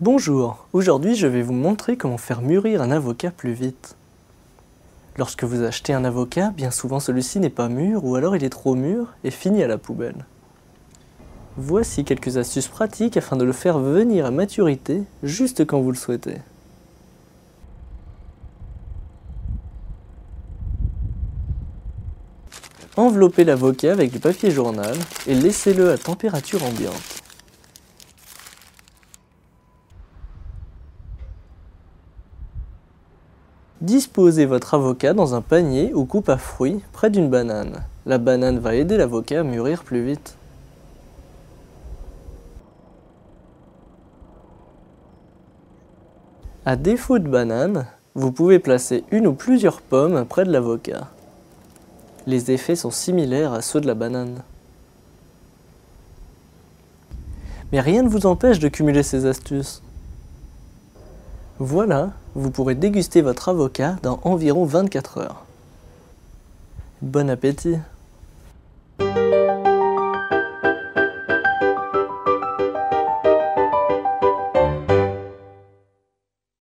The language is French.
Bonjour, aujourd'hui je vais vous montrer comment faire mûrir un avocat plus vite. Lorsque vous achetez un avocat, bien souvent celui-ci n'est pas mûr ou alors il est trop mûr et finit à la poubelle. Voici quelques astuces pratiques afin de le faire venir à maturité juste quand vous le souhaitez. Enveloppez l'avocat avec du papier journal et laissez-le à température ambiante. Disposez votre avocat dans un panier ou coupe à fruits près d'une banane. La banane va aider l'avocat à mûrir plus vite. A défaut de banane, vous pouvez placer une ou plusieurs pommes près de l'avocat. Les effets sont similaires à ceux de la banane. Mais rien ne vous empêche de cumuler ces astuces. Voilà, vous pourrez déguster votre avocat dans environ 24 heures. Bon appétit